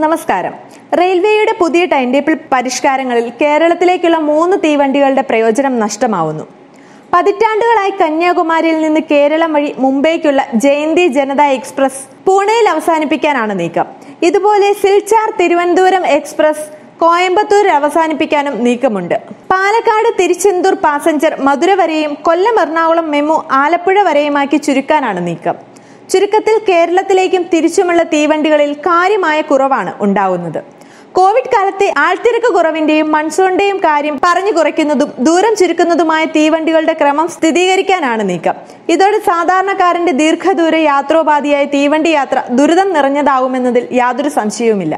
നമസ്കാരം. റെയിൽവേയുടെ പുതിയ ടൈം ടേബിൾ പരിഷ്കാരങ്ങളിൽ കേരളത്തിലേക്കുള്ള മൂന്ന് തീവണ്ടികളുടെ പ്രയോജനം നഷ്ടമാവുന്നു. പതിറ്റാണ്ടുകളായി കന്യാകുമാരിയിൽ നിന്ന് കേരളം വഴി മുംബൈക്കുള്ള ജയന്തി ജനത എക്സ്പ്രസ് പൂണെയിൽ അവസാനിപ്പിക്കാനാണ് നീക്കം. ഇതുപോലെ സിൽച്ചാർ തിരുവനന്തപുരം എക്സ്പ്രസ് കോയമ്പത്തൂരിൽ അവസാനിപ്പിക്കാനും നീക്കമുണ്ട്. പാലക്കാട് തിരുച്ചെന്തൂർ പാസഞ്ചർ മധുര വരെയും കൊല്ലം എറണാകുളം മെമു ആലപ്പുഴ വരെയുമാക്കി ചുരുക്കാനാണ് നീക്കം. ചുരുക്കത്തിൽ കേരളത്തിലേക്കും തിരിച്ചുമുള്ള തീവണ്ടികളിൽ കാര്യമായ കുറവാണ് ഉണ്ടാവുന്നത്. കോവിഡ് കാലത്തെ ആൾത്തിരക്ക് കുറവിന്റെയും മൺസൂണിന്റെയും കാര്യം പറഞ്ഞു കുറയ്ക്കുന്നതും ദൂരം ചുരുക്കുന്നതുമായ തീവണ്ടികളുടെ ക്രമം സ്ഥിരീകരിക്കാനാണ് നീക്കം. ഇതോടെ സാധാരണക്കാരന്റെ ദീർഘദൂര യാത്രോപാധിയായ തീവണ്ടി യാത്ര ദുരിതം നിറഞ്ഞതാവുമെന്നതിൽ യാതൊരു സംശയവുമില്ല.